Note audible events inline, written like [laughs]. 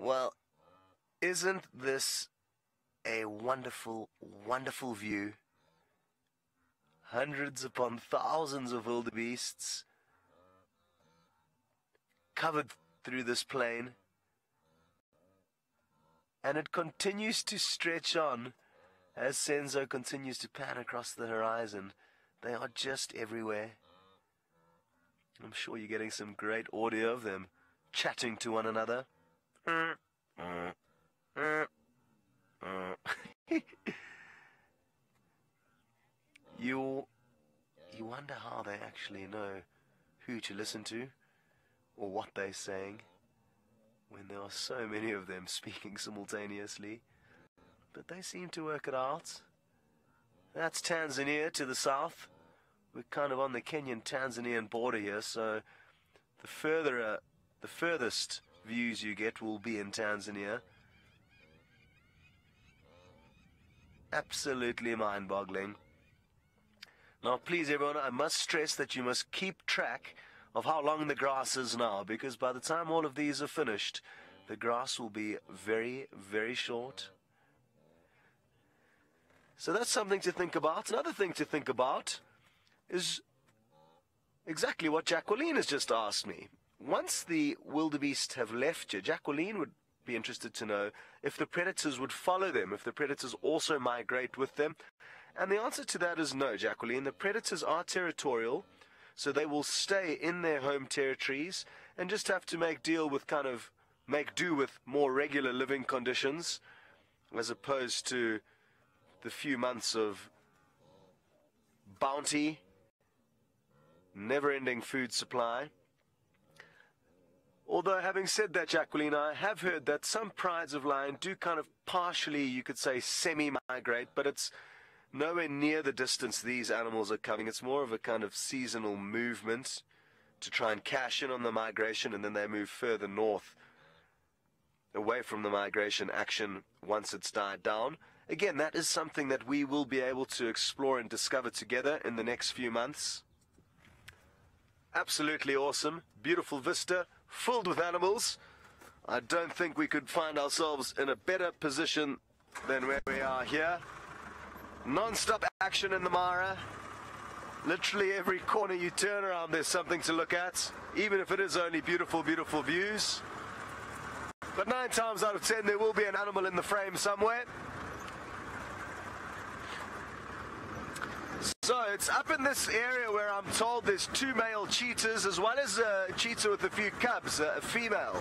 Well, isn't this a wonderful, wonderful view? Hundreds upon thousands of wildebeests covered through this plain. And it continues to stretch on as Senzo continues to pan across the horizon. They are just everywhere. I'm sure you're getting some great audio of them chatting to one another. You you wonder how they actually know who to listen to or what they're saying when there are so many of them [laughs] speaking simultaneously. But they seem to work it out. That's Tanzania to the south. We're kind of on the Kenyan Tanzanian border here, so the further uh, the furthest views you get will be in Tanzania. Absolutely mind-boggling. Now, please, everyone, I must stress that you must keep track of how long the grass is now, because by the time all of these are finished, the grass will be very, very short. So that's something to think about. Another thing to think about is exactly what Jacqueline has just asked me. Once the wildebeest have left you, Jacqueline would be interested to know if the predators would follow them, if the predators also migrate with them. And the answer to that is no, Jacqueline. The predators are territorial so they will stay in their home territories and just have to make deal with kind of make do with more regular living conditions as opposed to the few months of bounty, never ending food supply. Although, having said that, Jacqueline, I have heard that some prides of lion do kind of partially, you could say, semi migrate, but it's nowhere near the distance these animals are coming. It's more of a kind of seasonal movement to try and cash in on the migration, and then they move further north away from the migration action once it's died down. Again, that is something that we will be able to explore and discover together in the next few months. Absolutely awesome. Beautiful vista, filled with animals. I don't think we could find ourselves in a better position than where we are here. Non-stop action in the Mara. Literally every corner you turn around, there's something to look at, even if it is only beautiful, beautiful views. But nine times out of ten, there will be an animal in the frame somewhere. So it's up in this area where I'm told there's two male cheetahs as well as a cheetah with a few cubs, a female.